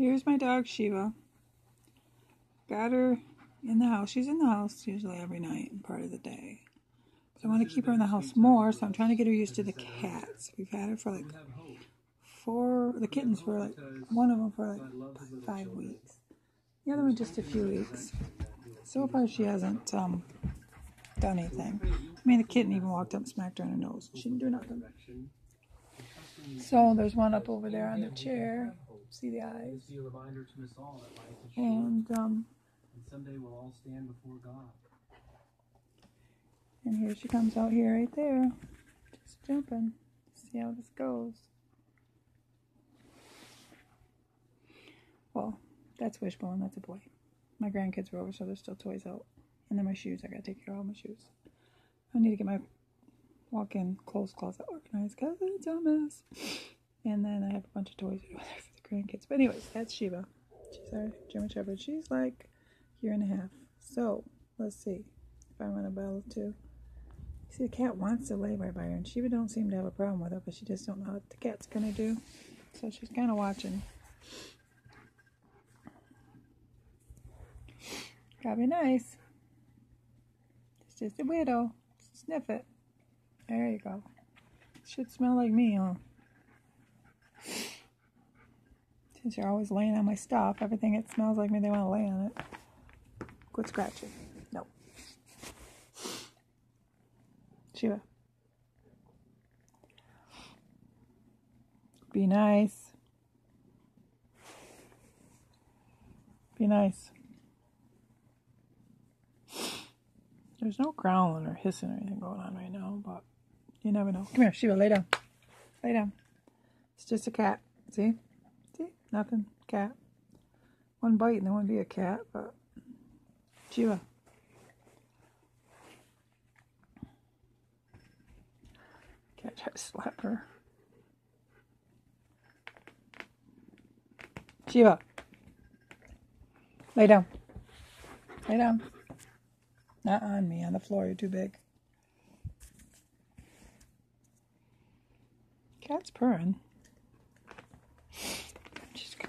Here's my dog Shiva. Got her in the house. She's in the house usually every night and part of the day. But I want to keep her in the house more, so I'm trying to get her used to the cats. We've had her for like four, the kittens for like, one of them for like five weeks. The other one just a few weeks. So far she hasn't um, done anything. I mean, the kitten even walked up and smacked her on her nose. She didn't do nothing. So there's one up over there on the chair. See the eyes? And um, someday we'll all stand before God. And here she comes out here right there. Just jumping. See how this goes. Well, that's Wishbone. That's a boy. My grandkids were over, so there's still toys out. And then my shoes. I gotta take care of all my shoes. I need to get my walk-in clothes closet organized because it's a mess. And then I have a bunch of toys over there for the grandkids. But anyways, that's Shiva. She's our German Shepherd. She's like year and a half. So let's see if I want to battle too. See, the cat wants to lay right by her, and Shiva don't seem to have a problem with it, but she just don't know what the cat's gonna do. So she's kind of watching. Gotta be nice. It's just a widow. Sniff it. There you go. Should smell like me, huh? Since you're always laying on my stuff, everything it smells like me, they want to lay on it. Quit scratching. No. Shiva. Be nice. Be nice. There's no growling or hissing or anything going on right now, but you never know. Come here, Shiva, lay down. Lay down. It's just a cat. See? Nothing. Cat. One bite and there wouldn't be a cat, but Shiva. Cat tried to slap her. Shiva. Lay down. Lay down. Not on me, on the floor. You're too big. Cat's purring.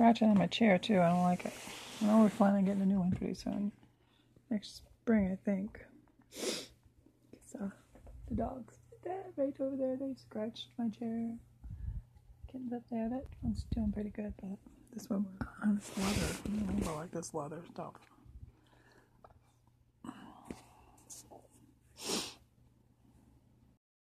Scratching on my chair too. I don't like it. I know we're finally getting a new one pretty soon. Next spring, I think. So, the dogs that right over there, they scratched my chair. Kittens up there, that one's doing pretty good, but this one, on this leather, I don't like this leather stuff.